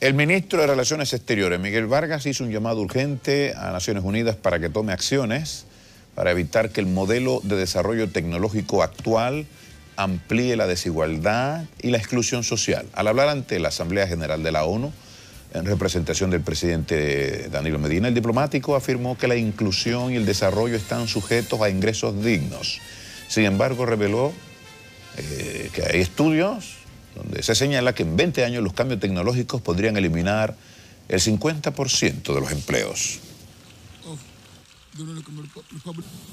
El ministro de Relaciones Exteriores, Miguel Vargas, hizo un llamado urgente a Naciones Unidas para que tome acciones para evitar que el modelo de desarrollo tecnológico actual amplíe la desigualdad y la exclusión social. Al hablar ante la Asamblea General de la ONU, en representación del presidente Danilo Medina, el diplomático afirmó que la inclusión y el desarrollo están sujetos a ingresos dignos. Sin embargo, reveló eh, que hay estudios donde se señala que en 20 años los cambios tecnológicos podrían eliminar el 50% de los empleos.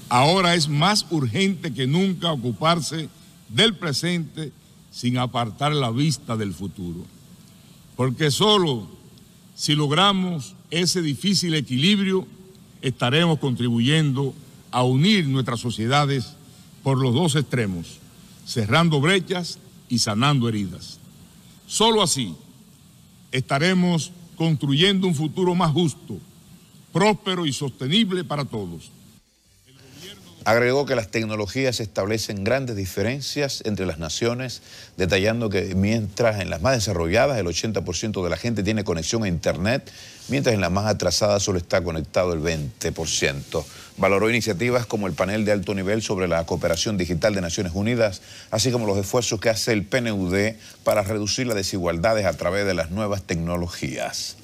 Ahora es más urgente que nunca ocuparse del presente sin apartar la vista del futuro. Porque solo si logramos ese difícil equilibrio, estaremos contribuyendo a unir nuestras sociedades por los dos extremos, cerrando brechas y sanando heridas. Solo así estaremos construyendo un futuro más justo, próspero y sostenible para todos. Agregó que las tecnologías establecen grandes diferencias entre las naciones, detallando que mientras en las más desarrolladas el 80% de la gente tiene conexión a Internet, mientras en las más atrasadas solo está conectado el 20%. Valoró iniciativas como el panel de alto nivel sobre la cooperación digital de Naciones Unidas, así como los esfuerzos que hace el PNUD para reducir las desigualdades a través de las nuevas tecnologías.